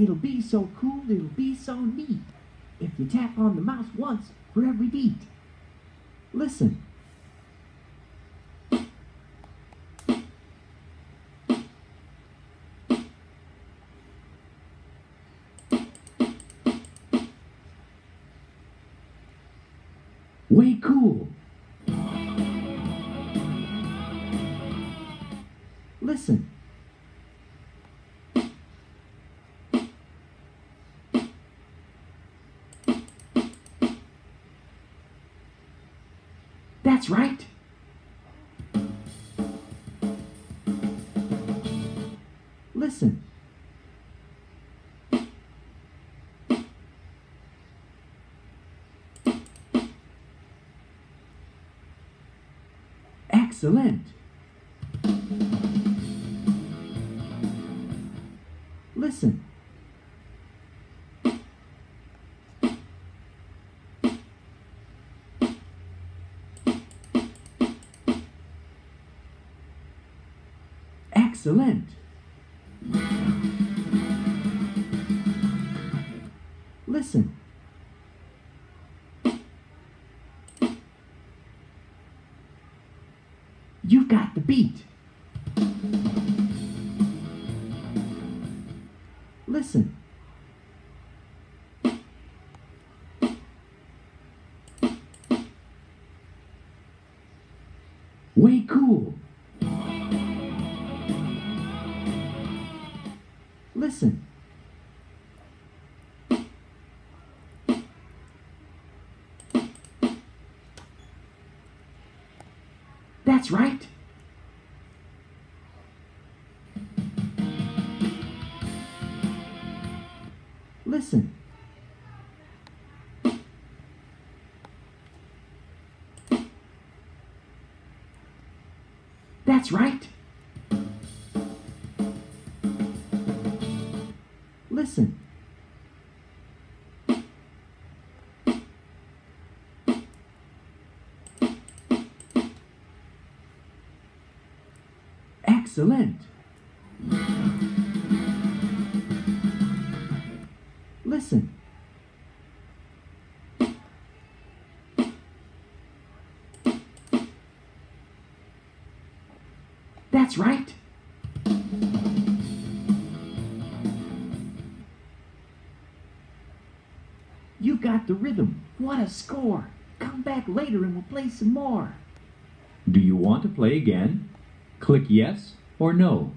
It'll be so cool, it'll be so neat. If you tap on the mouse once for every beat. Listen. Way cool. Listen. That's right. Listen. Excellent. Listen. Excellent. Listen. You've got the beat. Listen. Way cool. That's right. Listen. That's right. Listen. Excellent. Listen. That's right. You got the rhythm. What a score. Come back later and we'll play some more. Do you want to play again? Click yes or no.